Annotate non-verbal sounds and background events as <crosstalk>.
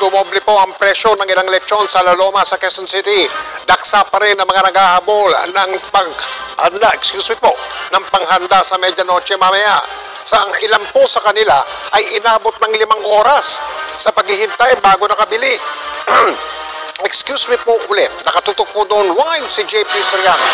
dumoble po ang presyo ng ilang lechon sa Laloma sa Quezon City. Daksa pa rin ang mga naghahabol ng paghanda, excuse me po, ng panghanda sa medianoche mamaya. Sa ang ilan po sa kanila ay inabot ng limang oras sa paghihintay bago nakabili. <clears throat> excuse me po ulit, nakatutok po doon live si JP Soriano.